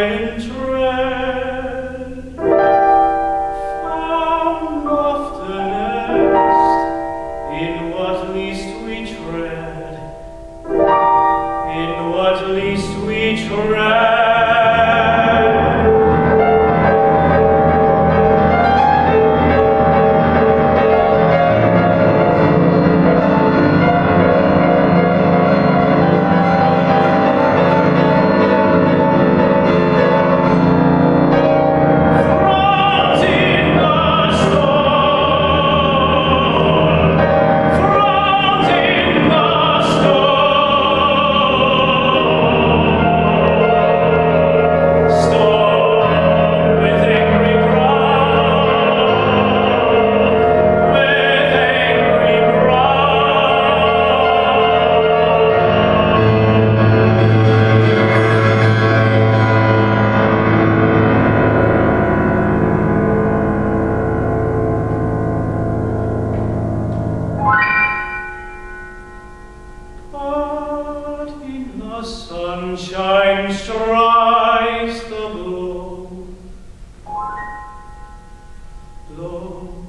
Island But in the sunshine strikes the blow. Blow.